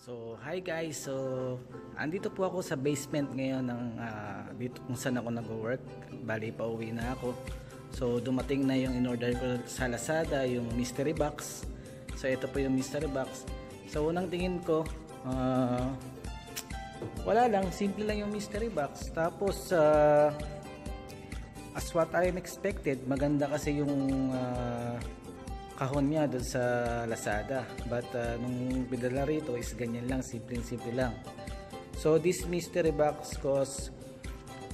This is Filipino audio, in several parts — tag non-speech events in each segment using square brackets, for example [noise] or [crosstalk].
So, hi guys. So, andito po ako sa basement ngayon ng ah, dito kung saan ako nag-work. Bali, pauwi na ako. So, dumating na yung in-order ko sa Lazada, yung mystery box. So, ito po yung mystery box. So, unang tingin ko, ah, wala lang, simple lang yung mystery box. Tapos, ah, as what I'm expected, maganda kasi yung ah, kahon niya doon sa Lazada. But uh, nung bidala rito is ganyan lang, simple-simple lang. So this mystery box costs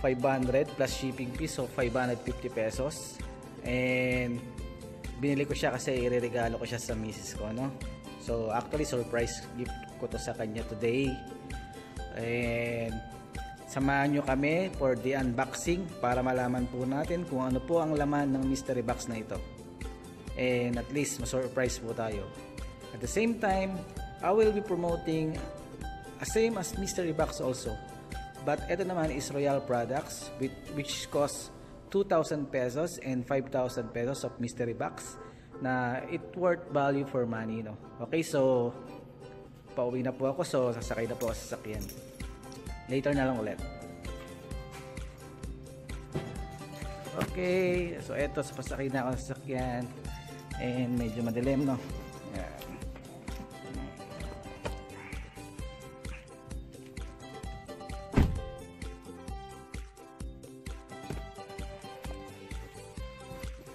500 plus shipping fee, so 550 pesos. And binili ko siya kasi ireregalo ko siya sa misis ko, no? So actually surprise gift ko to sa kanya today. And samahan nyo kami for the unboxing para malaman po natin kung ano po ang laman ng mystery box na ito and at least ma-surprise po tayo. At the same time, I will be promoting a same as mystery box also. But ito naman is Royal Products which, which costs 2,000 pesos and 5,000 pesos of mystery box na it worth value for money no. Okay, so pauwi na po ako so sasakay na po ako sa sasakyan. Later na lang ulit. Okay, so eto sa pasakay na ako sa sasakyan and medyo madilim no.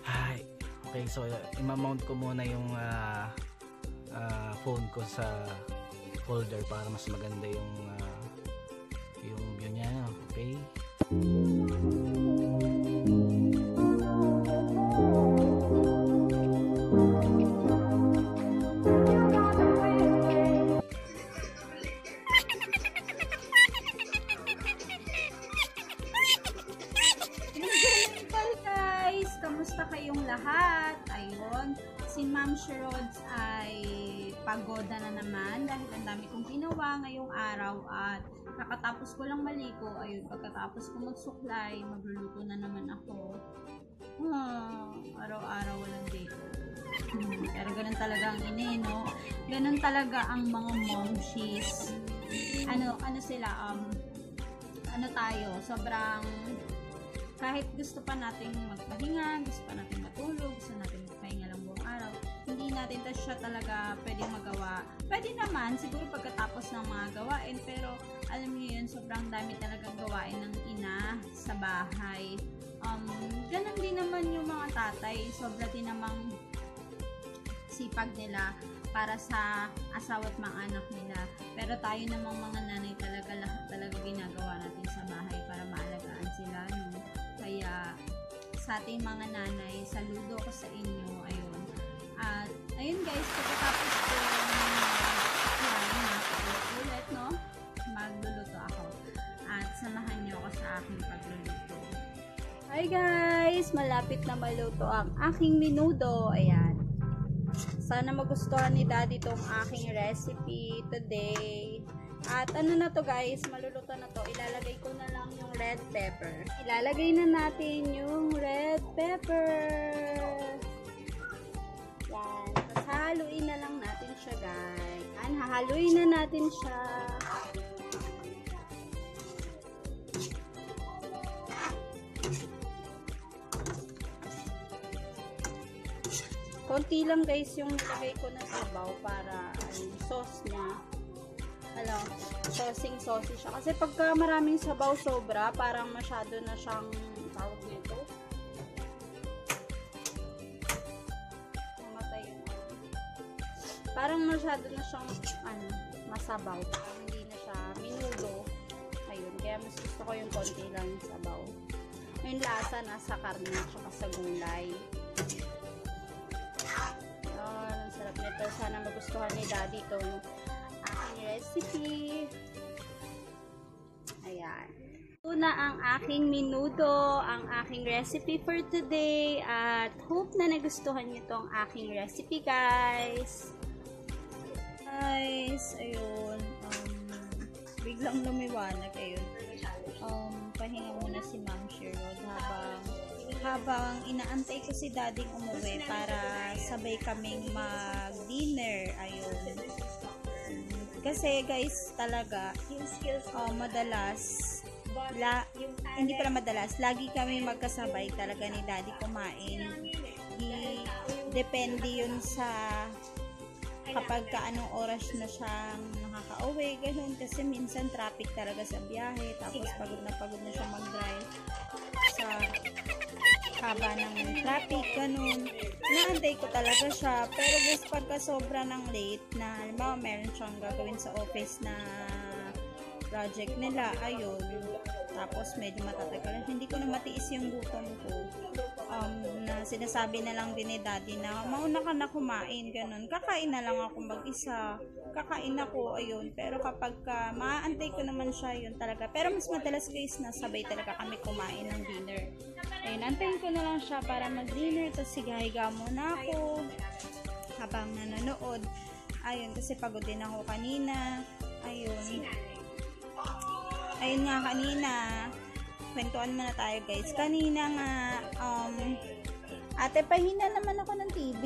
Hi. Okay, so imamount ko muna yung ah, ah, phone ko sa holder para mas maganda yung ah, yung view niya, okay? At kakatapos ko lang maliko. Ayun, pagkatapos ko magsuklay, magluluto na naman ako. Hmm, araw-araw walang day. Hmm, pero ganun talaga ang ine, no? Ganun talaga ang mga momshies. Ano, ano sila, um, ano tayo, sobrang kahit gusto pa nating magpahinga, gusto pa nating matulog, gusto natin hindi natin ta siya talaga pwedeng magawa. Pwede naman, siguro pagkatapos ng mga gawain, pero alam niyo yun, sobrang dami talagang gawain ng ina sa bahay. Um, ganun din naman yung mga tatay, sobra din namang sipag nila para sa asawa at mga anak nila. Pero tayo namang mga nanay talaga lahat talaga ginagawa natin sa bahay para maalagaan sila. No? Kaya sa ating mga nanay, saludo ko sa inyo. Ayun. Ayun guys, pagkatapos ko yan, ulit, no? Magluluto ako. At samahan niyo ako sa aking pagluluto. Hi guys! Malapit na maluto ang aking minudo. Ayan. Sana magustuhan ni Daddy tong aking recipe today. At ano na to guys, maluluto na to. Ilalagay ko na lang yung red pepper. Ilalagay na natin yung red pepper. Hahaluin na lang natin siya guys. Yan, hahaluin na natin siya. Konti lang guys yung nilagay ko na sabaw para yung sauce niya. Ano, saucing saucy siya. Kasi pagka maraming sabaw sobra, parang masyado na siyang masyado na siyang ano, masabaw. Hindi na siya minudo. Ayun, kaya mas gusto ko yung konti lang yung sabaw. Yung lasa nasa karne at sa gulay. Yun, ang sarap nito. Sana magustuhan ni Daddy itong aking recipe. Ayan. Ito na ang aking minudo, ang aking recipe for today. At hope na nagustuhan niyo itong aking recipe, guys. Guys, ayun. Um, biglang lumiwanag. Ayun. Um, pahinga muna si Ma'am Sherrod habang habang inaantay ko si daddy umuwi para sabay kaming mag-dinner. Ayun. Kasi guys, talaga, oh, madalas, la, hindi pala madalas, lagi kami magkasabay talaga ni daddy kumain. Di, depende yun sa kapag ka anong oras na siyang nakaka-uwi, ganun. Kasi minsan traffic talaga sa biyahe, tapos pagod na pagod na siya mag-drive sa haba ng traffic, ganun. Naantay ko talaga siya. Pero guys, pagka sobra ng late na, halimbawa meron siyang gagawin sa office na project nila, ayun. Tapos medyo matatagalan. Hindi ko na matiis yung gutom ko. Um, na sinasabi na lang din ni daddy na mauna ka na kumain, ganun. Kakain na lang ako mag-isa. Kakain ako, ayun. Pero kapag ka, maaantay ko naman siya, yun talaga. Pero mas madalas guys, nasabay talaga kami kumain ng dinner. Ayun, antayin ko na lang siya para mag-dinner. Tapos sigahiga muna ako habang nanonood. Ayun, kasi pagod din ako kanina. Ayun. Ayun nga kanina. Kwentuhan muna tayo guys. Kanina nga, um, ate, pahina naman ako ng TV.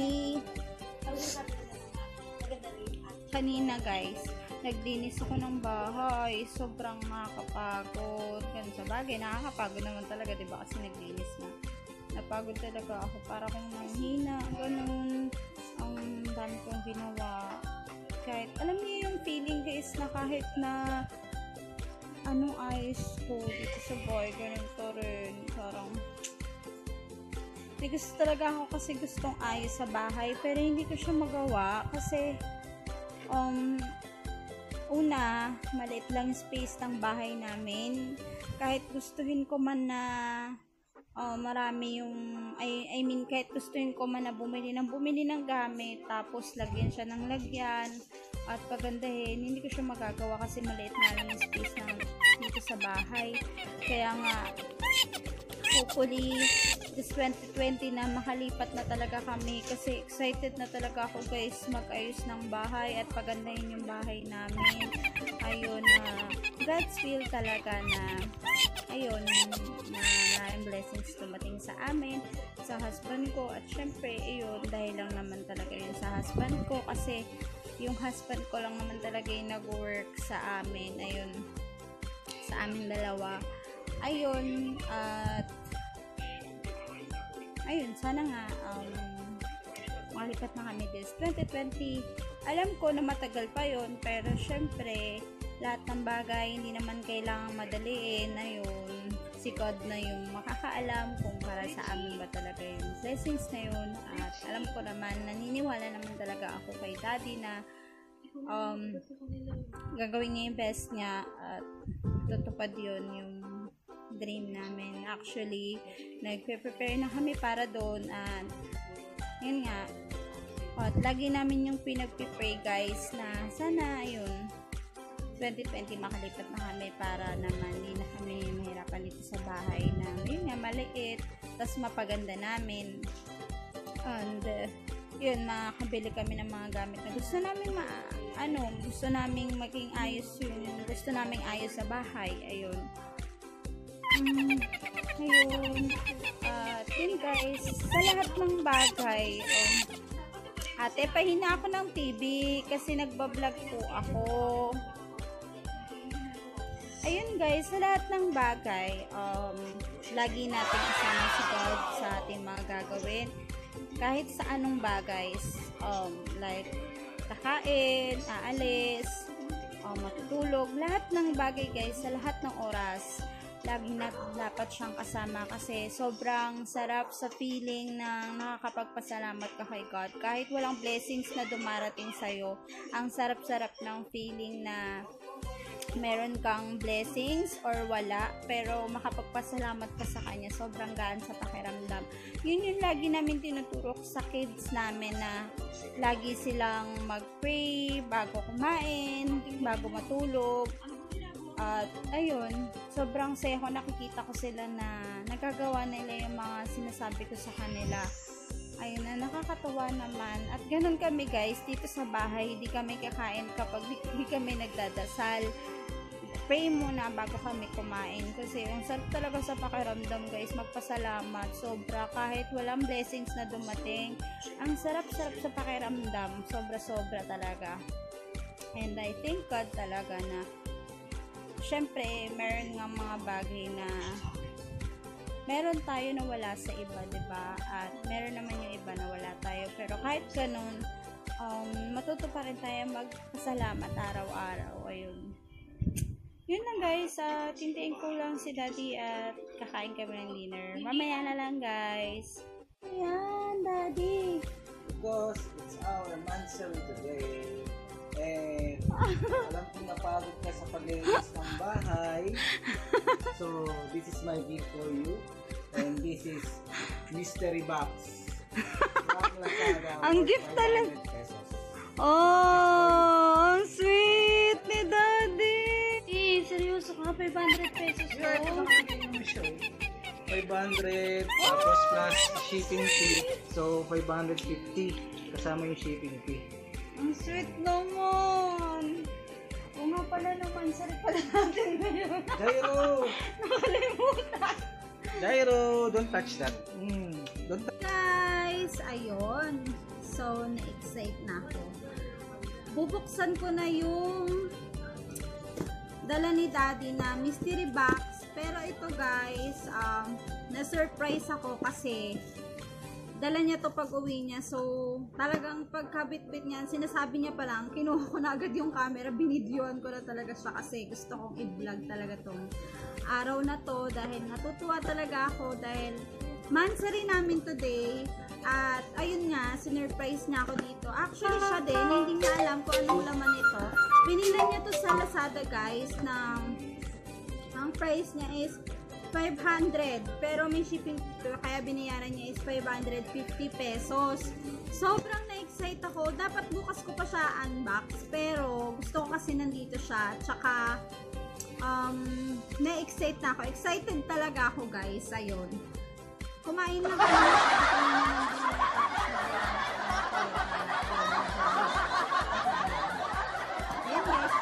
Kanina guys, naglinis ako ng bahay. Sobrang nakakapagod. Ganun sa bagay, nakakapagod naman talaga, di ba? Kasi naglinis na. Napagod talaga ako. Para kong manghina. Ganun. Ang dami kong ginawa. Kahit, alam niyo yung feeling guys na kahit na anong ayos ko dito sa boy, ganito rin. Parang, may gusto talaga ako kasi gustong ayos sa bahay, pero hindi ko siya magawa kasi, um, una, maliit lang space ng bahay namin. Kahit gustuhin ko man na uh, marami yung, I, I mean, kahit gustuhin ko man na bumili ng bumili ng gamit, tapos lagyan siya ng lagyan, at pagandahin, hindi ko siya magagawa kasi maliit na lang yung space ng dito sa bahay. Kaya nga, hopefully, this 2020 na makalipat na talaga kami kasi excited na talaga ako guys mag-ayos ng bahay at pagandahin yung bahay namin. Ayun na, God's will talaga na, ayun, na maraming blessings dumating sa amin, sa husband ko at syempre, ayun, dahil lang naman talaga yun sa husband ko kasi yung husband ko lang naman talaga yung nag-work sa amin. Ayun. Sa amin dalawa. Ayun. At ayun, sana nga um, makalipat na kami this 2020. Alam ko na matagal pa yon pero syempre, lahat ng bagay hindi naman kailangang madaliin. Ayun, si God na yung makakaalam kung para sa amin ba talaga yung blessings na yun. At alam ko naman, naniniwala naman talaga ako kay Daddy na um, gagawin niya yung best niya at tutupad yun yung dream namin. Actually, nagpe-prepare na kami para doon at yun nga, at lagi namin yung pinag-pray guys na sana yun 2020 makalipat na kami para naman hindi na kami mahirapan dito sa bahay na yun nga maliit tapos mapaganda namin. And uh, yun makakabili kami ng mga gamit na gusto namin ma ano gusto namin maging ayos yung gusto namin ayos sa bahay ayun. Um, ayun. At uh, yun guys sa lahat ng bagay um, ate pahina ako ng TV kasi nagbablog po ako ayun guys, sa lahat ng bagay, um, lagi natin isama si God sa ating mga gagawin. Kahit sa anong bagay, um, like, kakain, aalis, um, matutulog, lahat ng bagay guys, sa lahat ng oras, laging na, dapat siyang kasama kasi sobrang sarap sa feeling ng nakakapagpasalamat ka kay God. Kahit walang blessings na dumarating sa'yo, ang sarap-sarap ng feeling na meron kang blessings or wala, pero makapagpasalamat ka sa kanya, sobrang gaan sa pakiramdam. Yun yung lagi namin tinuturo sa kids namin na lagi silang mag-pray bago kumain, bago matulog. At ayun, sobrang ko nakikita ko sila na nagagawa nila yung mga sinasabi ko sa kanila ayun na nakakatuwa naman. At ganun kami guys dito sa bahay hindi kami kakain kapag hindi kami nagdadasal. Pray muna bago kami kumain kasi ang sarap talaga sa pakiramdam guys. Magpasalamat sobra. Kahit walang blessings na dumating ang sarap sarap sa pakiramdam. Sobra sobra talaga. And I thank God talaga na syempre, meron nga mga bagay na meron tayo na wala sa iba, 'di ba? At meron naman yung iba na wala tayo. Pero kahit ganun, um, matuto pa rin tayo magpasalamat araw-araw. Ayun. Yun lang guys, uh, tintayin ko lang si daddy at kakain kami ng dinner. Mamaya na lang guys. Ayan, daddy. Because it's our mansary today. And alam kong napagod ka sa paglinis ng bahay. So, this is my gift for you. And this is mystery box. [laughs] Ang gift talaga. 500 pesos. Oh, ang sweet ni daddy. Eh, seryoso ka, 500 pesos. Yeah, ito lang ang yung show. 500 tapos plus shipping fee. So, 550 kasama yung shipping fee. Ang sweet naman. Nga pala naman, sarap pala natin ngayon. Jairo! [laughs] Nakalimutan. Jairo! Don't touch that. Mm, don't touch Guys, ayun. So, na-excite na ako. Bubuksan ko na yung dala ni daddy na mystery box. Pero ito guys, um, na-surprise ako kasi dala niya to pag uwi niya. So, talagang pagkabit-bit niya, sinasabi niya pa lang, kinuha ko na agad yung camera, binidyoan ko na talaga siya kasi gusto kong i-vlog talaga tong araw na to dahil natutuwa talaga ako dahil mansari namin today at ayun nga, sinurprise niya ako dito. Actually, siya din, hindi niya alam kung anong laman nito. Binilan niya to sa Lazada guys ng ang price niya is 500 pero may shipping kaya binayaran niya is 550 pesos. Sobrang na-excite ako. Dapat bukas ko pa siya unbox pero gusto ko kasi nandito siya. Tsaka um, na-excite na ako. Excited talaga ako guys. Ayun. Kumain na kami Ayan guys,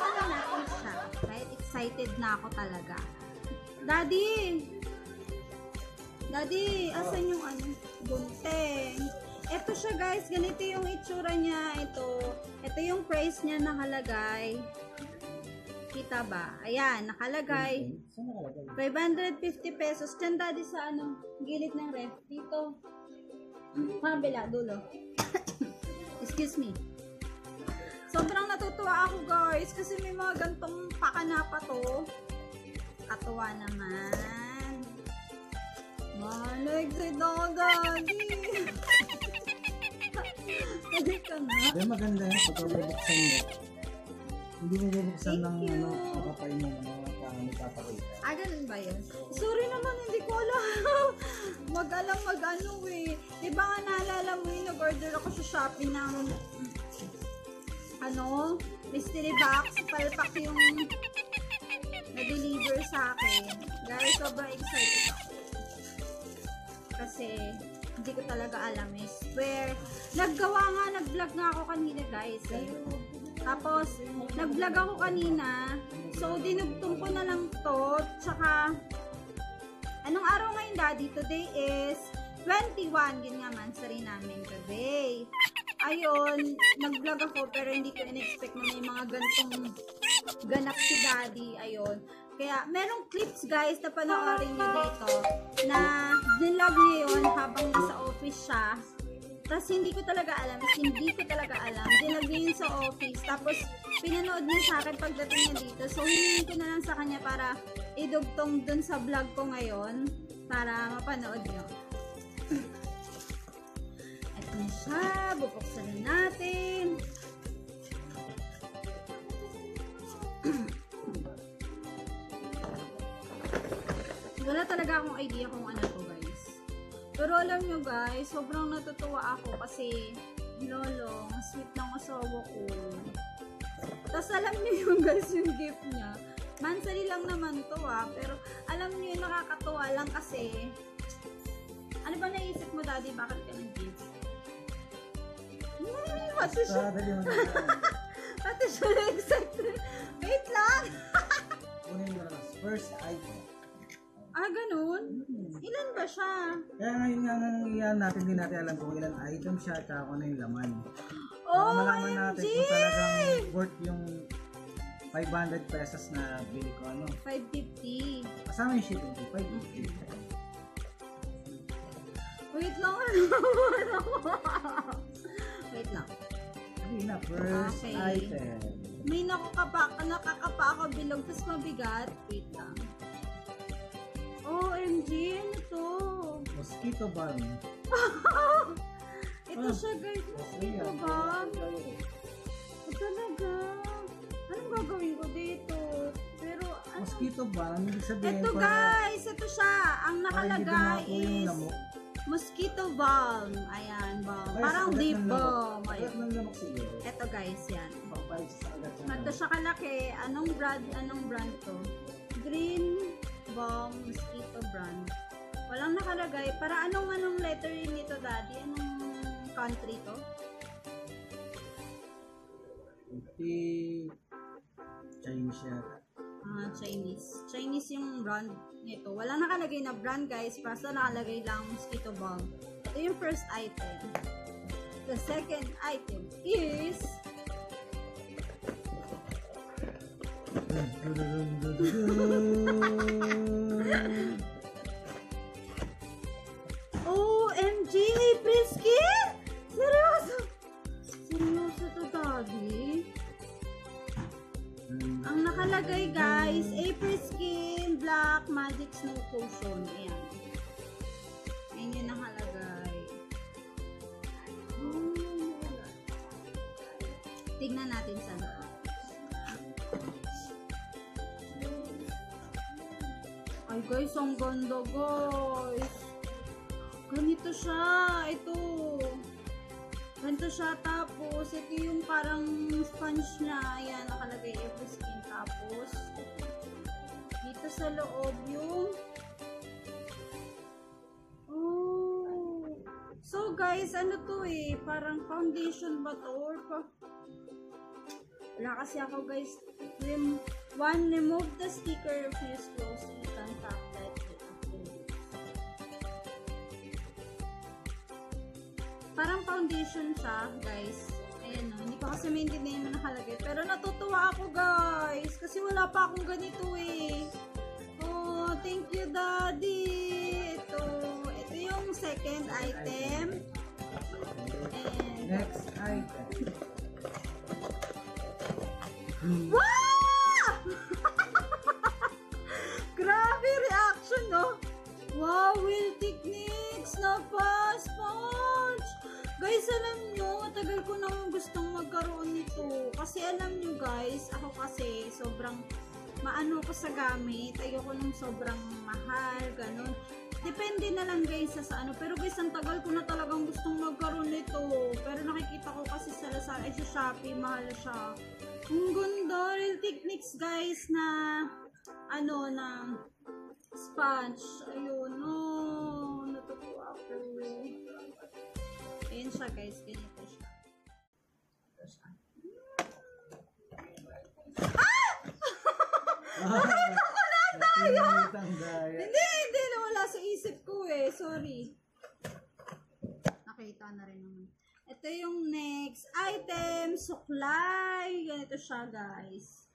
na natin siya. Dahil excited na ako talaga. Daddy! Daddy, asan yung ano? Bunteng. Ito siya guys, ganito yung itsura niya. Ito, ito yung price niya nakalagay. Kita ba? Ayan, nakalagay. Saan nakalagay? 550 pesos. Diyan daddy sa ano, gilid ng ref. Dito. Kabila, dulo. Excuse me. Sobrang natutuwa ako guys kasi may mga gantong pakana pa to. Katuwa naman. Malag-excited ako daddy. Daddy ka na. Hindi maganda yan pag bubuksan mo. Hindi mo bubuksan ng ano, kakapay mo ano, parang ipapakita. Ah, ganun ba yun? Sorry naman, hindi ko alam. [laughs] Mag-alam mag-ano eh. Di ba nga naalala mo yun, nag-order ako sa Shopee ng ano, mystery box, palpak yung na-deliver sa akin. Guys, sobrang excited ako. Kasi, hindi ko talaga alam eh. Swear, naggawa nga, nag-vlog nga ako kanina guys eh. Tapos, nag-vlog ako kanina. So, dinugtong ko na lang to. Tsaka, anong araw ngayon, Daddy? Today is 21. Yun nga, mansari namin today. Ayun, nag-vlog ako pero hindi ko in-expect na may mga gantong ganap si Daddy. Ayun. Kaya, merong clips guys na panoorin nyo dito na vlog niya yun habang nasa office siya. Tapos hindi ko talaga alam, hindi ko talaga alam. Dinag niya sa office. Tapos pinanood niya sa akin pagdating niya dito. So hiningin ko na lang sa kanya para idugtong dun sa vlog ko ngayon para mapanood niyo. Ito na siya. Bubuksan na natin. Wala talaga akong idea kung ano to guys. Pero alam nyo guys, sobrang natutuwa ako kasi lolo, ang sweet ng asawa ko. Tapos alam niyo yung guys yung gift niya. Mansari lang naman to ah. Pero alam niyo yung nakakatuwa lang kasi ano ba naisip mo daddy? Bakit ka nag-gift? Hmm, pati siya, pati [laughs] siya na-excited. Wait lang! Kunin mo lang. First item. Ah, ganun? Ilan ba siya? Kaya ngayon nga nang iyan natin, hindi natin alam kung ilan item siya at kung ano yung laman. Para malaman natin kung talagang worth yung 500 pesos na bili ko. Ano? 550. Kasama yung shipping fee, 550. Wait lang. [laughs] Wait lang. Hindi na, first Okay. item. May nakakapa, nakakapa ako bilog, tapos mabigat. Wait lang. OMG, ano to? Mosquito balm. [laughs] Ito Ah. siya guys, mosquito Ayan. Ito talaga. Anong gagawin ko dito? Pero ano? Mosquito balm, ibig sabihin Ito para- guys, ito siya. Ang hindi nakalagay yung is lamok. Mosquito balm. Ayan, balm. Guys, Parang lip balm. Ayan. ng lamok siguro. Ito guys, yan. Papayag sa agad sa Ito siya kalaki. Anong brand, anong brand to? Green Balm Mosquito brand. Walang nakalagay. Para anong anong lettering nito, daddy? Anong country to? Hindi Chinese yata. Ah, Chinese. Chinese yung brand nito. Walang nakalagay na brand, guys. Basta nakalagay lang mosquito balm. Ito yung first item. The second item is [laughs] nakalagay guys, April Skin Black Magic Snow Potion. Ayan. Ayan yung nakalagay. Oh. Tignan natin sa loob. Ay guys, ang ganda guys. Ganito siya. Ito. Ganito siya. Tapos, ito yung parang sponge niya. Ayan, nakalagay every skin. Tapos, dito sa loob yung Oh. So, guys, ano to eh? Parang foundation ba to? Or pa... Wala kasi ako, guys. Rem one, remove the sticker if you closely contacted with a fluid. Parang foundation siya, guys. Ayan o. Hindi ko kasi maintindihan yung nakalagay. Pero natutuwa ako, wala pa akong ganito eh. Oh, thank you, Daddy. Ito. Ito yung second item. And, Next item. Wow! [laughs] Grabe reaction, no? Wow, Will Guys, alam nyo, tagal ko nang gustong magkaroon nito. Kasi alam nyo guys, ako kasi sobrang maano ko sa gamit. Ayoko nung sobrang mahal, ganun. Depende na lang guys sa, sa ano. Pero guys, ang tagal ko na talagang gustong magkaroon nito. Pero nakikita ko kasi sa Lazada, ay sa Shopee, mahal siya. Ang ganda. Real techniques guys na ano na sponge. Ayun. No. Siya guys. Ganito siya. Ito siya. [laughs] Nakikita ang daya. Hindi, hindi. Nawala sa isip ko eh. Sorry. Nakita na rin naman. Ito yung next item. Suklay. Ganito siya, guys.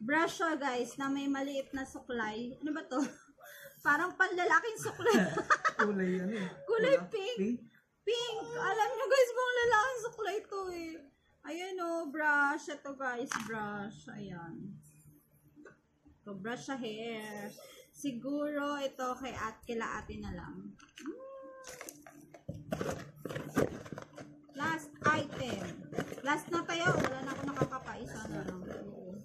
Brush siya, guys, na may maliit na suklay. Ano ba to? [laughs] Parang panlalaking suklay. [laughs] Kulay ano eh. Kulay Wala? pink. Pink. Alam nyo, guys, kung lalaking suklay to eh. Ayan o, brush. Ito, guys, brush. Ayan. So, brush sa hair. Siguro ito kay at kila ate na lang. Hmm. Last item. Last na tayo. Wala na ako nakakapaisa na lang. Oo.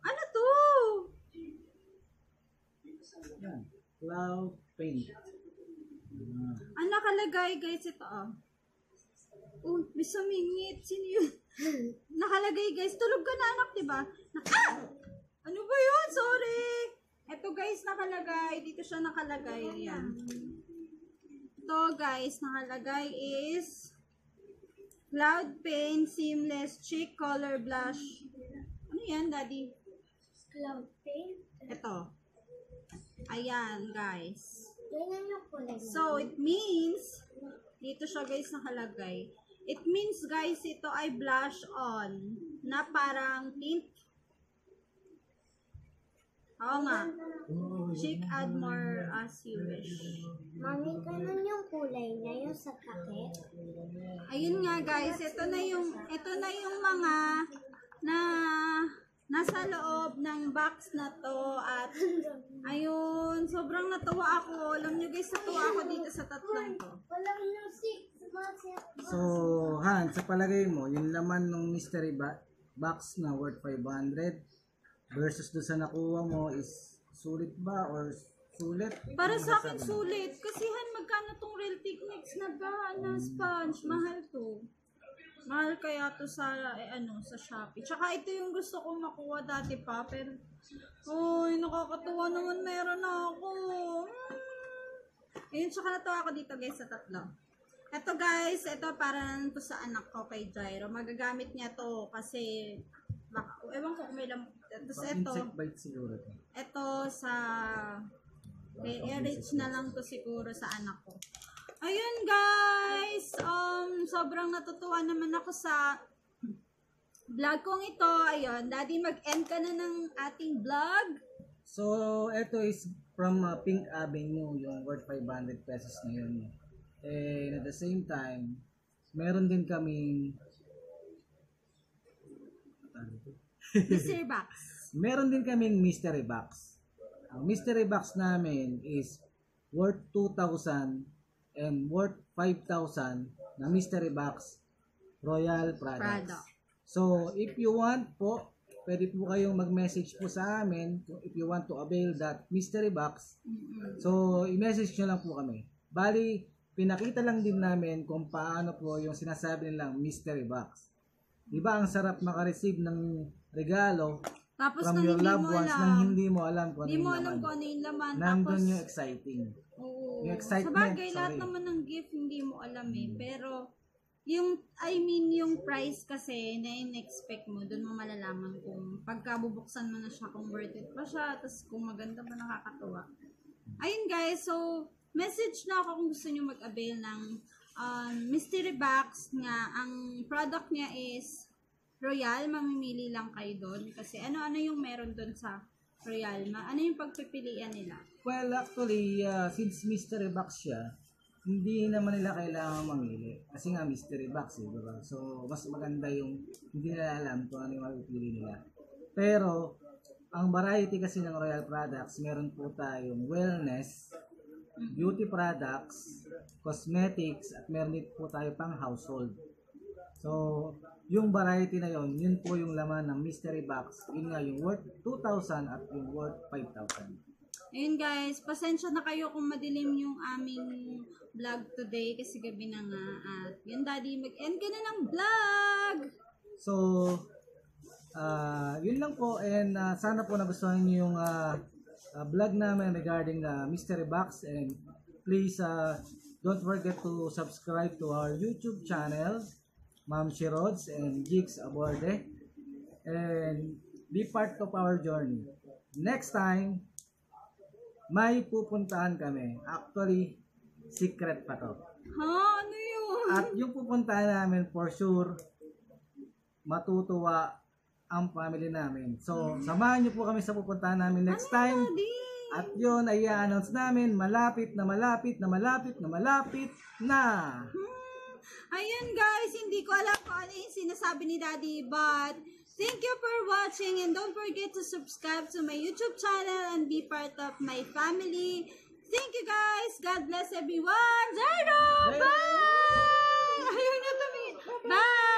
Ano to? Yan. Cloud paint. Ah. Ang nakalagay guys ito ah. Oh, may sumingit. Sino yun? [laughs] nakalagay guys. Tulog ka na anak, diba? Na- ah! Ano ba yun? Sorry. Ito guys, nakalagay. Dito siya nakalagay. Yan. Ito guys, nakalagay is Cloud Paint Seamless Cheek Color Blush. Ano yan, Daddy? Cloud paint. Ito. Ayan, guys. So, it means, dito siya guys nakalagay. It means guys, ito ay blush on na parang tint. Oo nga. Chic add more as you wish. Mami, ganun yung kulay niya, yung sa takip. Ayun nga guys, ito na yung ito na yung mga na nasa loob ng box na to at ayun, sobrang natuwa ako. Alam niyo guys, natuwa ako dito sa tatlong to. So, Han, sa palagay mo, yung laman ng mystery ba- box na worth 500 versus doon sa nakuha mo is sulit ba or sulit? Para sa akin sulit kasi han magkano tong real techniques na ba na sponge, mahal to. Mahal kaya to sa eh, ano sa Shopee. Tsaka ito yung gusto kong makuha dati pa pero Uy, nakakatuwa naman meron na ako. Mm. Ayun, tsaka natawa ako dito guys sa tatlo. Ito guys, ito para to sa anak ko kay Jairo. Magagamit niya to kasi baka, ewan ko kung may lam... Tapos ito, ito sa kay i-reach na lang to siguro sa anak ko. Ayun guys, um sobrang natutuwa naman ako sa vlog kong ito. Ayun, daddy mag-end ka na ng ating vlog. So, ito is from uh, Pink Avenue, yung worth 500 pesos na yun. And at the same time, meron din kaming? Mystery box. [laughs] meron din kaming mystery box. Ang mystery box namin is worth 2,000 and worth 5,000 na mystery box Royal Products. Product. So, if you want po, pwede po kayong mag-message po sa amin if you want to avail that mystery box. So, i-message nyo lang po kami. Bali, pinakita lang din namin kung paano po yung sinasabi nilang mystery box. Di ba ang sarap makareceive ng regalo Tapos from nang your hindi loved mo ones alam, nang hindi mo alam kung ano hindi yung mo alam laman. kung ano yung laman. Nandun Tapos, yung exciting. Oo. Yung excitement, Sa bagay, lahat sorry. Hmm. naman ng gift hindi mo alam eh. Pero, yung, I mean, yung price kasi na in-expect mo, doon mo malalaman kung pagkabubuksan mo na siya, kung worth it pa siya, tapos kung maganda ba nakakatuwa. Ayun guys, so, message na ako kung gusto nyo mag-avail ng um, mystery box nga. Ang product niya is Royal, mamimili lang kayo doon. Kasi ano-ano yung meron doon sa Royal? Ma ano yung pagpipilian nila? Well, actually, uh, since mystery box siya, hindi naman nila kailangan mamili. Kasi nga mystery box eh, diba? So, mas maganda yung hindi nila alam kung ano yung mapipili nila. Pero, ang variety kasi ng Royal Products, meron po tayong wellness, beauty products, cosmetics, at meron din po tayo pang household. So, yung variety na yon, yun po yung laman ng mystery box. Yun nga yung worth 2,000 at yung worth 5,000. Ayun guys, pasensya na kayo kung madilim yung aming vlog today kasi gabi na nga. At yun daddy, mag-end ka na ng vlog! So, ah yun lang po and ah, sana po nagustuhan niyo yung ah, ah, vlog namin regarding the mystery box and please ah, don't forget to subscribe to our YouTube channel Ma'am Shirods and Jigs Aborde and be part of our journey. Next time, may pupuntahan kami. Actually, secret pa to. Ha? Ano yun? At yung pupuntahan namin for sure, matutuwa ang family namin. So, samahan niyo po kami sa pupuntahan namin next time. Daddy! At yun ay i-announce namin malapit na malapit na malapit na malapit na. Ayun guys, hindi ko alam kung ano yung sinasabi ni Daddy, but thank you for watching and don't forget to subscribe to my YouTube channel and be part of my family. Thank you guys! God bless everyone! Jairo! Bye! Ayun yung tumingin. Bye!